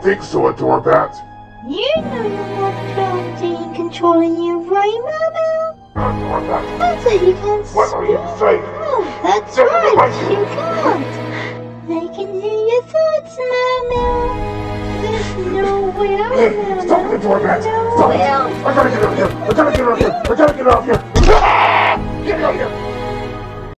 I think so, Adorabat. You know you have Clementine in controlling, you, right, Mama? Adorabat, That's why you can't what are you saying? Oh, that's Just right, like- you can't. They can hear your thoughts, Mao Mao. There's no way out, Mao Mao. stop the Adorabat! No Stop way it! out. I gotta get out of here! I gotta get out of here! I gotta get! Get out of here!